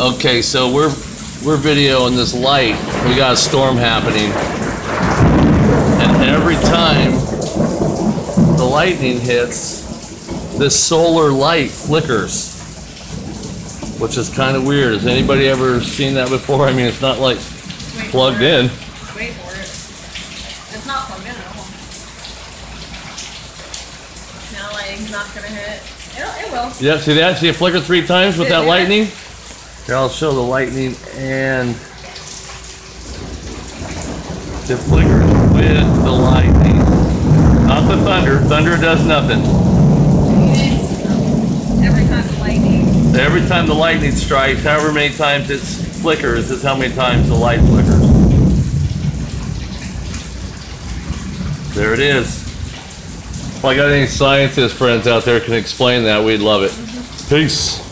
Okay, so we're we're videoing this light. We got a storm happening, and every time the lightning hits, this solar light flickers, which is kind of weird. Has anybody ever seen that before? I mean, it's not like Wait plugged it. in. Wait for it. It's not plugged in at all. Now lighting's not gonna hit. It'll, it will. Yeah, see that? See it flicker three times with that lightning? Here, I'll show the lightning and it flickers with the lightning. Not the thunder. Thunder does nothing. Every time the lightning. Every time the lightning strikes, however many times it flickers, is how many times the light flickers. There it is. If I got any scientist friends out there can explain that, we'd love it. Peace.